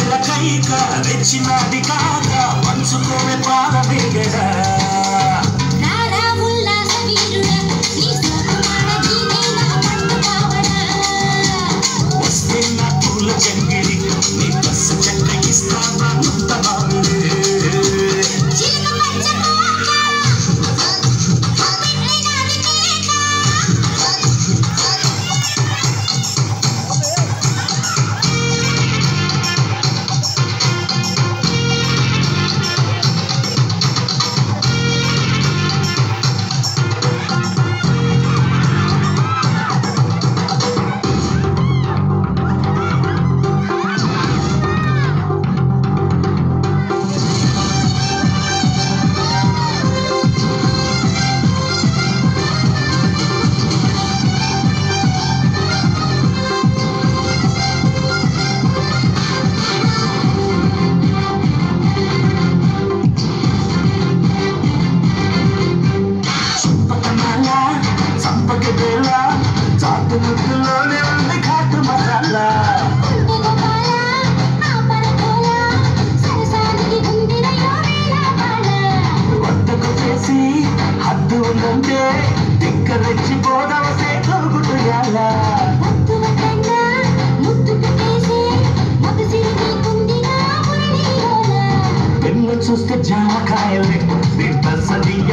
కైక తెచ్చినాటి కాక పంచుకోవే పాల ముద్దు ముద్దులోనే ఉంది కాటు మసాలా. వద్దకు చేసి హద్దు ఉందంటే దిక్క రెచ్చిపోదాం సేతుగుడు ఎలా చూస్తే జామకాయలే. సదియ